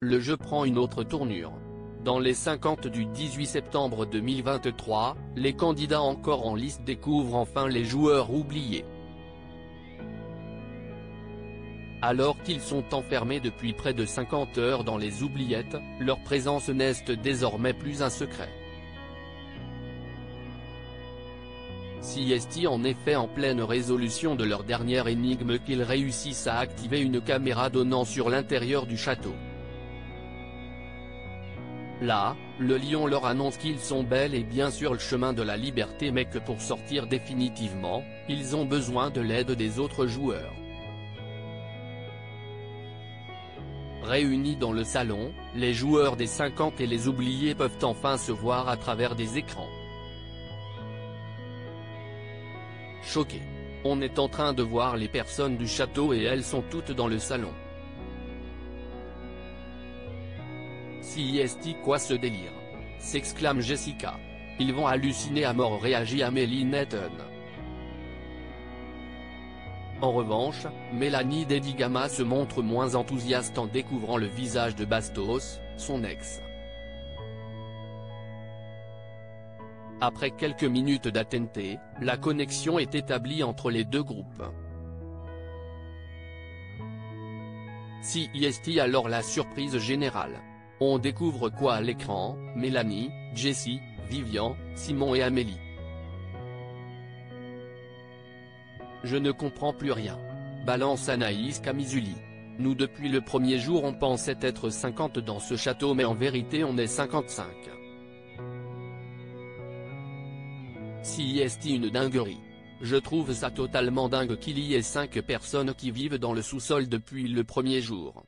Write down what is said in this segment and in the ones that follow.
le jeu prend une autre tournure. Dans les 50 du 18 septembre 2023, les candidats encore en liste découvrent enfin les joueurs oubliés. Alors qu'ils sont enfermés depuis près de 50 heures dans les oubliettes, leur présence n'est désormais plus un secret. Si est en effet en pleine résolution de leur dernière énigme qu'ils réussissent à activer une caméra donnant sur l'intérieur du château. Là, le lion leur annonce qu'ils sont bel et bien sur le chemin de la liberté mais que pour sortir définitivement, ils ont besoin de l'aide des autres joueurs. Réunis dans le salon, les joueurs des 50 et les oubliés peuvent enfin se voir à travers des écrans. Choqués. On est en train de voir les personnes du château et elles sont toutes dans le salon. Si est quoi ce délire? S'exclame Jessica. Ils vont halluciner à mort réagit Amélie Nathan. En revanche, Mélanie Dedigama se montre moins enthousiaste en découvrant le visage de Bastos, son ex. Après quelques minutes d'attente, la connexion est établie entre les deux groupes. Si est alors la surprise générale? On découvre quoi à l'écran Mélanie, Jessie, Vivian, Simon et Amélie. Je ne comprends plus rien. Balance Anaïs Camisuli. Nous depuis le premier jour on pensait être 50 dans ce château mais en vérité on est 55. Si est une dinguerie? Je trouve ça totalement dingue qu'il y ait 5 personnes qui vivent dans le sous-sol depuis le premier jour.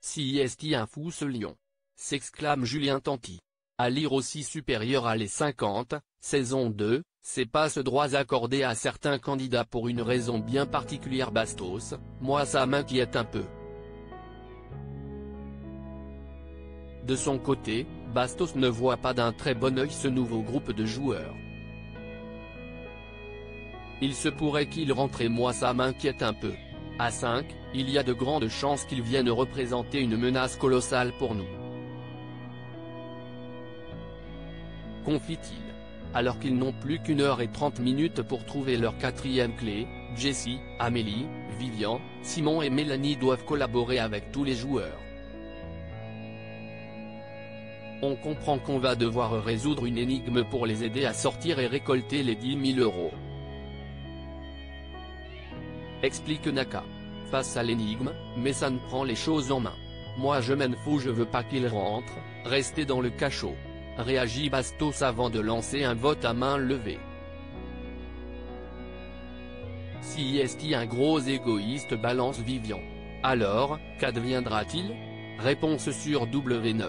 Si est un fou ce lion s'exclame Julien Tanti. À lire aussi supérieur à les 50, saison 2, c'est pas ce droit accordé à certains candidats pour une raison bien particulière Bastos, moi ça m'inquiète un peu. De son côté, Bastos ne voit pas d'un très bon œil ce nouveau groupe de joueurs. Il se pourrait qu'il rentre et moi ça m'inquiète un peu. À 5, il y a de grandes chances qu'ils viennent représenter une menace colossale pour nous. confie-t-il. Alors qu'ils n'ont plus qu'une heure et trente minutes pour trouver leur quatrième clé, Jessie, Amélie, Vivian, Simon et Mélanie doivent collaborer avec tous les joueurs. On comprend qu'on va devoir résoudre une énigme pour les aider à sortir et récolter les 10 000 euros. Explique Naka. Face à l'énigme, ne prend les choses en main. Moi je m'en fous je veux pas qu'il rentre, restez dans le cachot réagit Bastos avant de lancer un vote à main levée. Si est un gros égoïste balance Vivian. Alors, qu'adviendra-t-il? Réponse sur W9.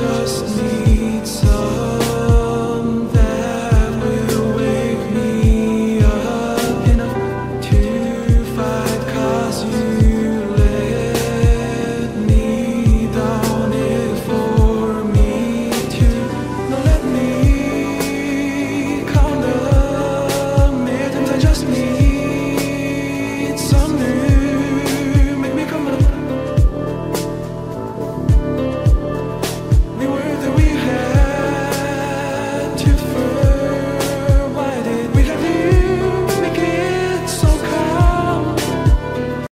just me.